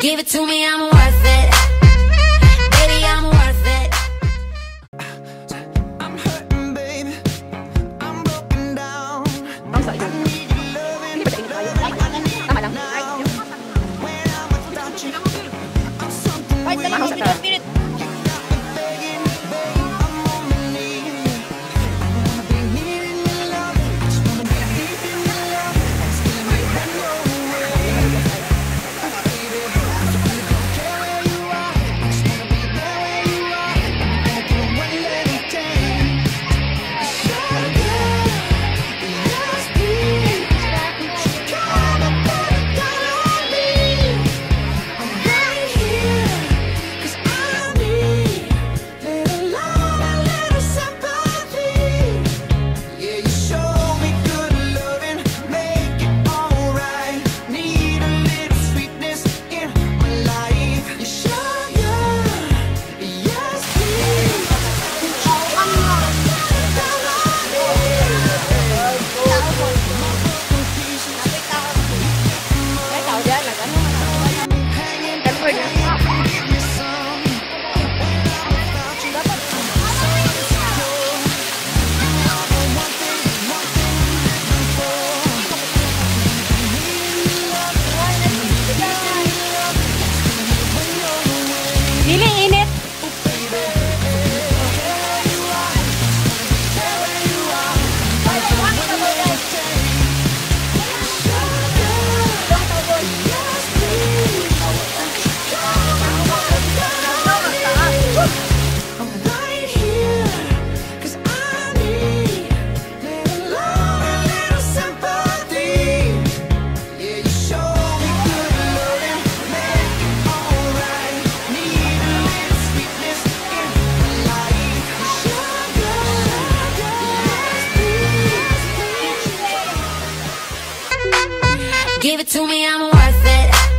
Give it to me, I'm a Niling init Give it to me, I'm worth it.